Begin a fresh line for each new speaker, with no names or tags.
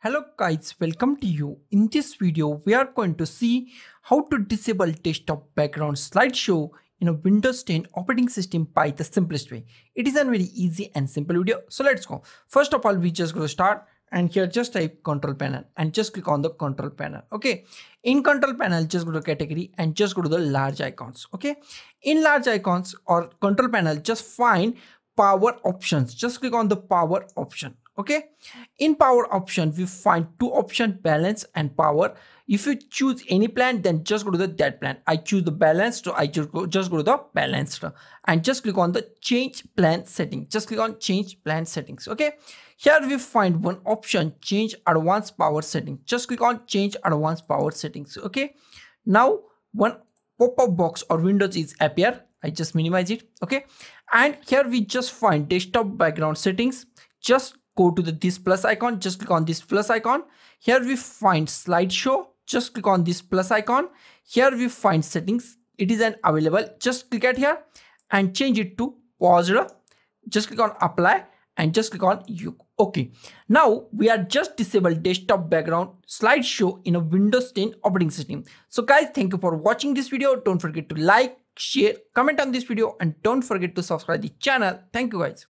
Hello guys, welcome to you. In this video, we are going to see how to disable desktop background slideshow in a Windows 10 operating system by the simplest way. It is a very easy and simple video. So let's go. First of all, we just go to start and here just type control panel and just click on the control panel. Okay. In control panel, just go to category and just go to the large icons. Okay. In large icons or control panel, just find power options. Just click on the power option okay? In power option we find two options balance and power. If you choose any plan then just go to the that plan. I choose the balance so i just go, just go to the balanced and just click on the change plan setting just click on change plan settings okay? Here we find one option change advanced power setting just click on change advanced power settings okay? Now one pop-up box or windows is appear. I just minimize it okay? And here we just find desktop background settings. Just go to the this plus icon just click on this plus icon. Here we find slideshow just click on this plus icon. Here we find settings it is an available just click at here and change it to paused just click on apply and just click on you. Okay. Now we are just disabled desktop background slideshow in a windows 10 operating system. So guys thank you for watching this video. Don't forget to like share comment on this video and don't forget to subscribe the channel. Thank you guys